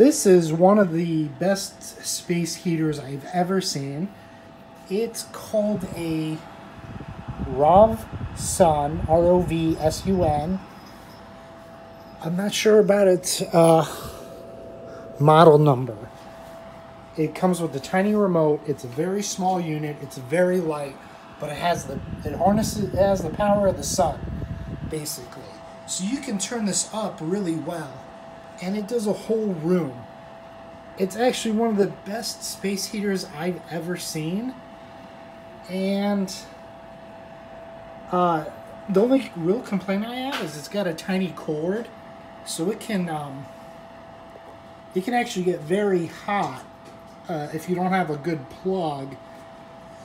This is one of the best space heaters I've ever seen. It's called a Rov Sun, R-O-V-S-U-N. I'm not sure about its uh, model number. It comes with a tiny remote. It's a very small unit. It's very light, but it has the it harnesses it has the power of the sun, basically. So you can turn this up really well and it does a whole room. It's actually one of the best space heaters I've ever seen. And uh, the only real complaint I have is it's got a tiny cord, so it can um, it can actually get very hot uh, if you don't have a good plug.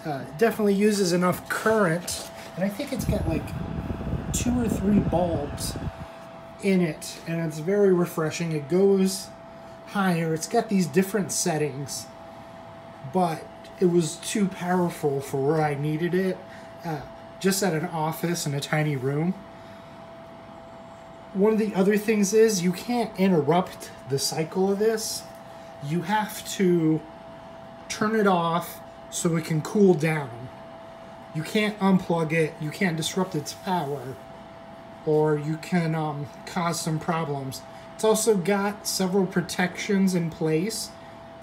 Uh, definitely uses enough current, and I think it's got like two or three bulbs in it and it's very refreshing. It goes higher. It's got these different settings, but it was too powerful for where I needed it. Uh, just at an office in a tiny room. One of the other things is you can't interrupt the cycle of this. You have to turn it off so it can cool down. You can't unplug it. You can't disrupt its power or you can um, cause some problems. It's also got several protections in place,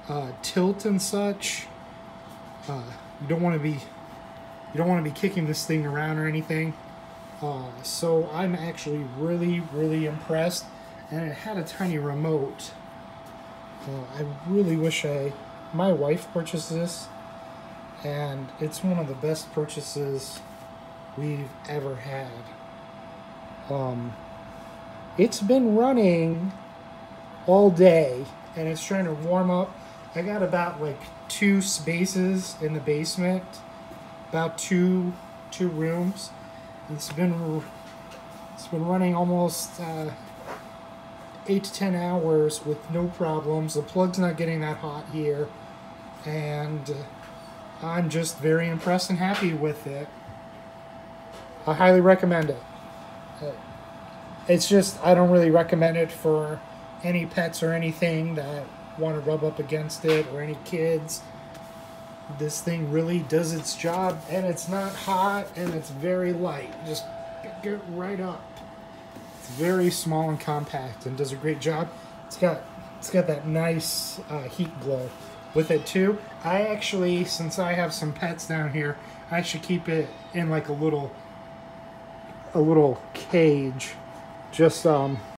uh, tilt and such. Uh, you don't want to be you don't want to be kicking this thing around or anything. Uh, so I'm actually really really impressed, and it had a tiny remote. Uh, I really wish I my wife purchased this, and it's one of the best purchases we've ever had. Um, it's been running all day and it's trying to warm up. I got about like two spaces in the basement, about two two rooms. It's been it's been running almost uh, eight to ten hours with no problems. The plug's not getting that hot here, and I'm just very impressed and happy with it. I highly recommend it it's just I don't really recommend it for any pets or anything that want to rub up against it or any kids. This thing really does its job and it's not hot and it's very light. Just get right up. It's very small and compact and does a great job. It's got it's got that nice uh, heat glow with it too. I actually, since I have some pets down here, I should keep it in like a little a little cage just um